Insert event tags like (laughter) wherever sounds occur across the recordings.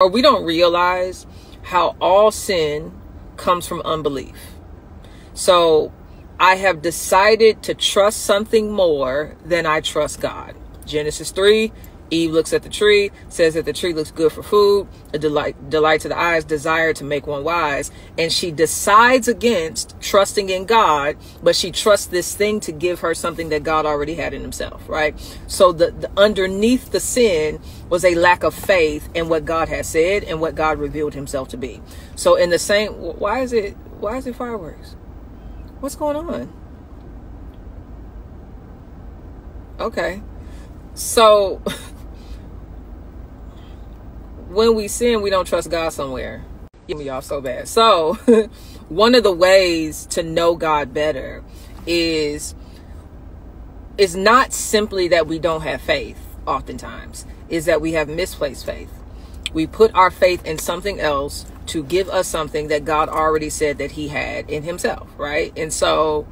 or we don't realize how all sin comes from unbelief. So I have decided to trust something more than I trust God. Genesis 3 Eve looks at the tree, says that the tree looks good for food, a delight, delight to the eyes, desire to make one wise. And she decides against trusting in God, but she trusts this thing to give her something that God already had in himself, right? So the, the underneath the sin was a lack of faith in what God had said and what God revealed himself to be. So in the same, why is it, why is it fireworks? What's going on? Okay. So (laughs) when we sin, we don't trust God somewhere. Me off so bad. So, (laughs) one of the ways to know God better is is not simply that we don't have faith oftentimes is that we have misplaced faith we put our faith in something else to give us something that god already said that he had in himself right and so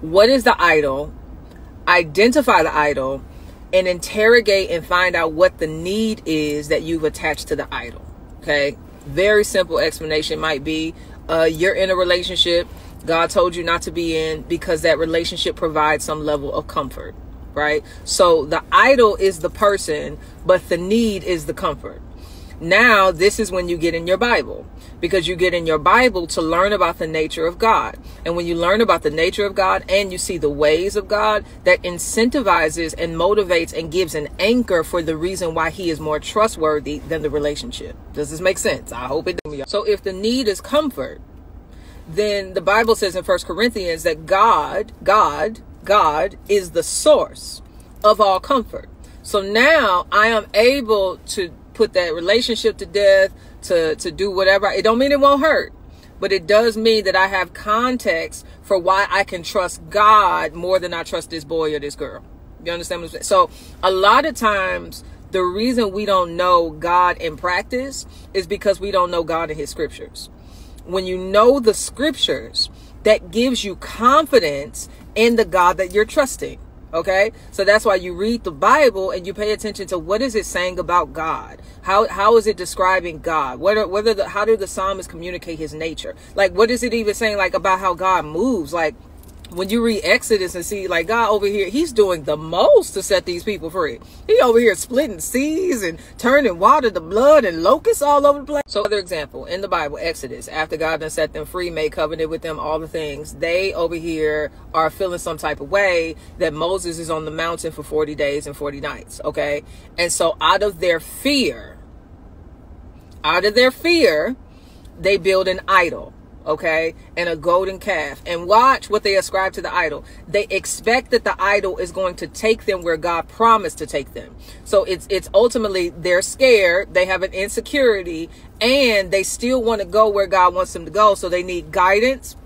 what is the idol identify the idol and interrogate and find out what the need is that you've attached to the idol. Okay. Very simple explanation might be uh, you're in a relationship God told you not to be in because that relationship provides some level of comfort, right? So the idol is the person, but the need is the comfort. Now, this is when you get in your Bible because you get in your Bible to learn about the nature of God. And when you learn about the nature of God and you see the ways of God, that incentivizes and motivates and gives an anchor for the reason why He is more trustworthy than the relationship. Does this make sense? I hope it does. So, if the need is comfort, then the Bible says in First Corinthians that God, God, God is the source of all comfort. So now I am able to put that relationship to death, to to do whatever. It don't mean it won't hurt, but it does mean that I have context for why I can trust God more than I trust this boy or this girl. You understand what I'm saying? So a lot of times the reason we don't know God in practice is because we don't know God in his scriptures. When you know the scriptures, that gives you confidence in the God that you're trusting. Okay? So that's why you read the Bible and you pay attention to what is it saying about God? How how is it describing God? What are, whether the how do the psalmist communicate his nature? Like what is it even saying like about how God moves? Like when you read Exodus and see like God over here, he's doing the most to set these people free. He over here splitting seas and turning water to blood and locusts all over the place. So other example in the Bible, Exodus, after God done set them free, made covenant with them, all the things, they over here are feeling some type of way that Moses is on the mountain for 40 days and 40 nights. Okay. And so out of their fear, out of their fear, they build an idol okay, and a golden calf. And watch what they ascribe to the idol. They expect that the idol is going to take them where God promised to take them. So it's it's ultimately they're scared, they have an insecurity, and they still want to go where God wants them to go. So they need guidance,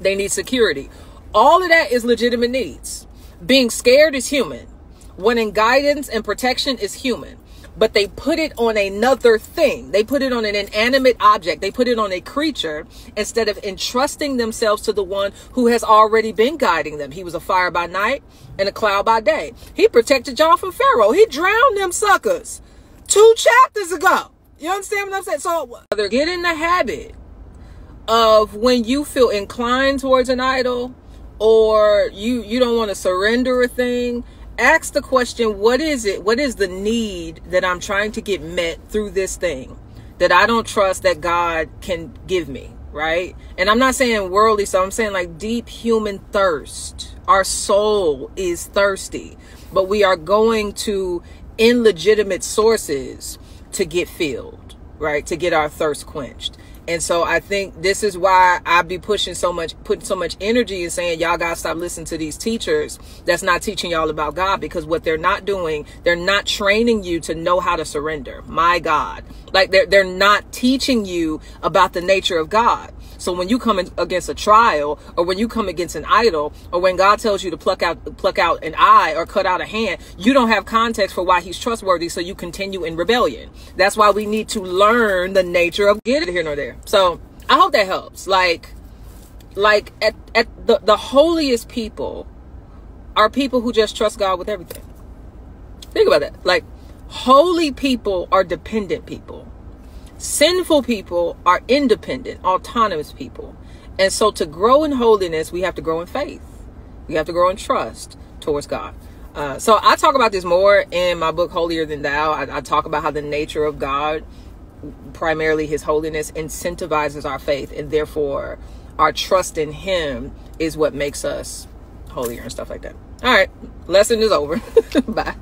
they need security. All of that is legitimate needs. Being scared is human. Wanting guidance and protection is human but they put it on another thing. They put it on an inanimate object. They put it on a creature instead of entrusting themselves to the one who has already been guiding them. He was a fire by night and a cloud by day. He protected y'all from Pharaoh. He drowned them suckers two chapters ago. You understand what I'm saying? So get in the habit of when you feel inclined towards an idol or you you don't want to surrender a thing ask the question what is it what is the need that i'm trying to get met through this thing that i don't trust that god can give me right? And i'm not saying worldly so i'm saying like deep human thirst. Our soul is thirsty but we are going to illegitimate sources to get filled right? To get our thirst quenched and so I think this is why I be pushing so much, putting so much energy and saying, y'all gotta stop listening to these teachers that's not teaching y'all about God because what they're not doing, they're not training you to know how to surrender. My God. Like they're, they're not teaching you about the nature of God. So when you come against a trial or when you come against an idol or when God tells you to pluck out pluck out an eye or cut out a hand, you don't have context for why he's trustworthy so you continue in rebellion. That's why we need to learn the nature of get it here nor there. So, I hope that helps. Like like at at the the holiest people are people who just trust God with everything. Think about that. Like holy people are dependent people Sinful people are independent, autonomous people. And so to grow in holiness, we have to grow in faith. We have to grow in trust towards God. Uh, so I talk about this more in my book, Holier Than Thou. I, I talk about how the nature of God, primarily his holiness, incentivizes our faith. And therefore, our trust in him is what makes us holier and stuff like that. All right, lesson is over. (laughs) Bye.